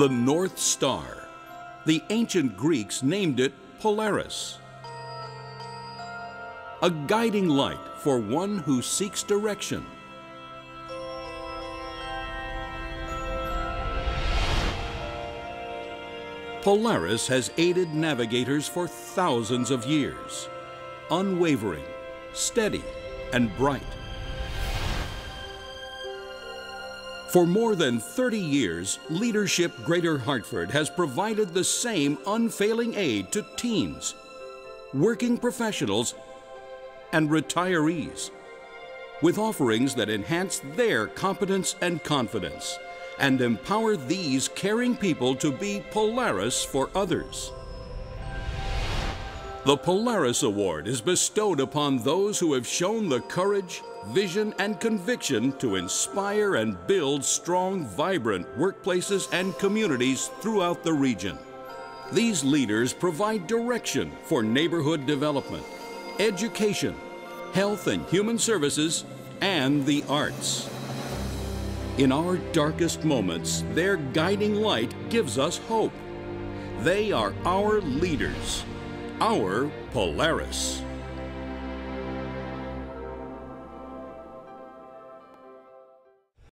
The North Star. The ancient Greeks named it Polaris. A guiding light for one who seeks direction. Polaris has aided navigators for thousands of years. Unwavering, steady, and bright. For more than 30 years, Leadership Greater Hartford has provided the same unfailing aid to teens, working professionals, and retirees with offerings that enhance their competence and confidence and empower these caring people to be Polaris for others. The Polaris Award is bestowed upon those who have shown the courage, vision, and conviction to inspire and build strong, vibrant workplaces and communities throughout the region. These leaders provide direction for neighborhood development, education, health and human services, and the arts. In our darkest moments, their guiding light gives us hope. They are our leaders, our Polaris.